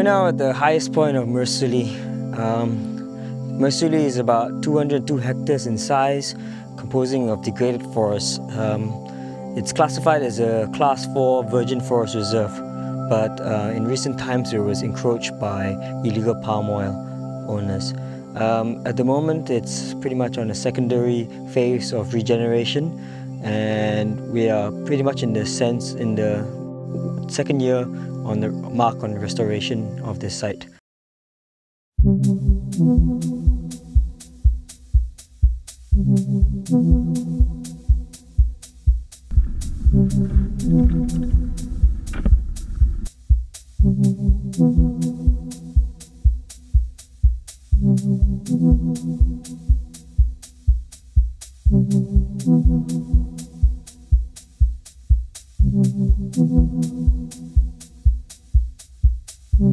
We're now at the highest point of Merisuli. Um, Merisuli is about 202 hectares in size, composing of degraded forests. Um, it's classified as a Class 4 Virgin Forest Reserve, but uh, in recent times it was encroached by illegal palm oil owners. Um, at the moment, it's pretty much on a secondary phase of regeneration, and we are pretty much in the sense in the second year on the mark on restoration of this site. At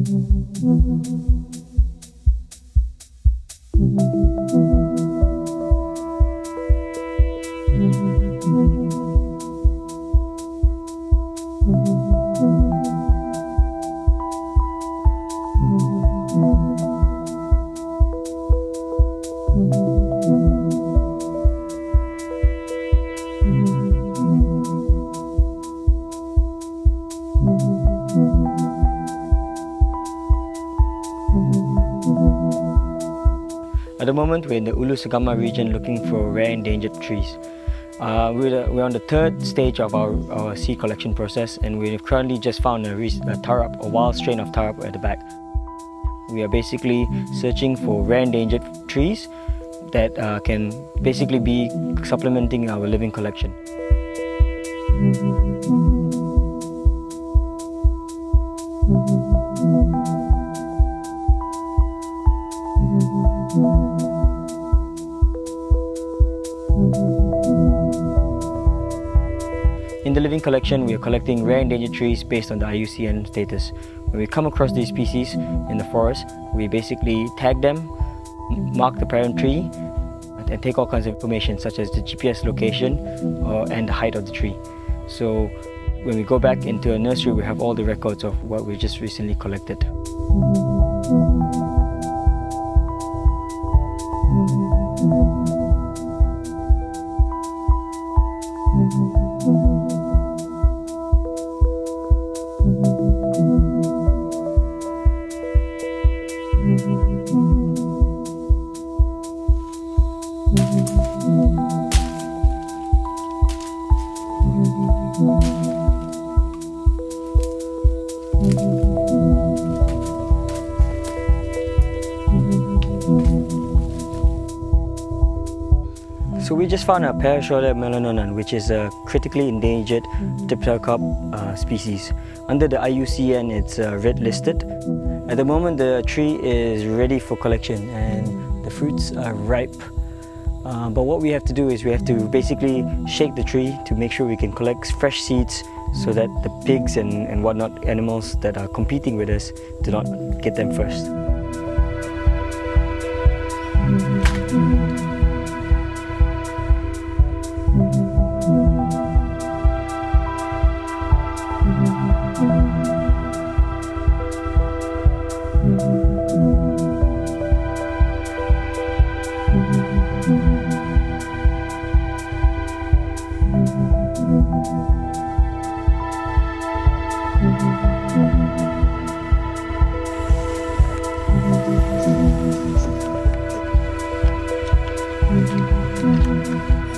the moment, we're in the Ulu Segama region looking for rare endangered trees. Uh, we're, we're, on the third stage of our, our, seed collection process and we've currently just found a, a tarap, a wild strain of tarap at the back. We are basically searching for rare endangered trees that uh, can basically be supplementing our living collection. In the living collection, we are collecting rare endangered trees based on the IUCN status. When we come across these species in the forest, we basically tag them, mark the parent tree, and take all kinds of information such as the GPS location uh, and the height of the tree. So when we go back into a nursery, we have all the records of what we just recently collected. So we just found a Parashorea melanonan, which is a critically endangered dipterocarp uh, species. Under the IUCN, it's uh, red listed. At the moment, the tree is ready for collection and the fruits are ripe. Uh, but what we have to do is we have to basically shake the tree to make sure we can collect fresh seeds so that the pigs and, and whatnot animals that are competing with us do not get them first. You.